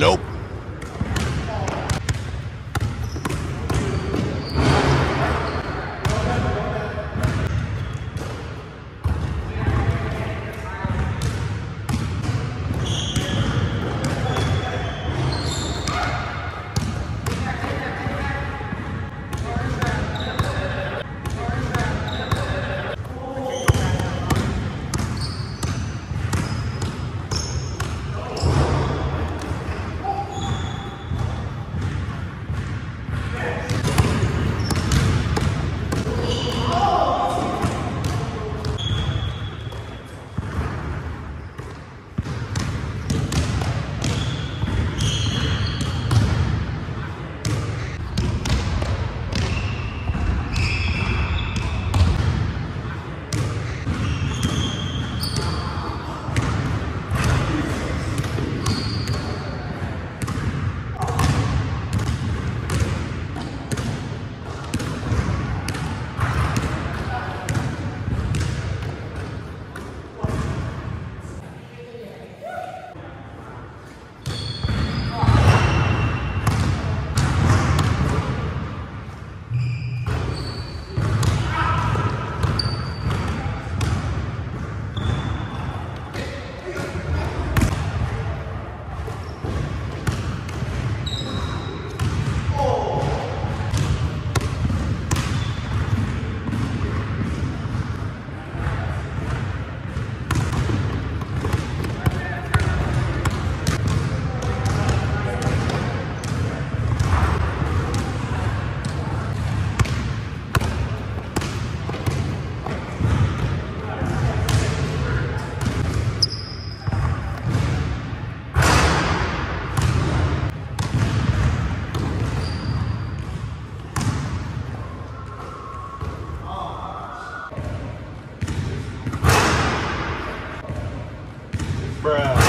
Nope. Bruh.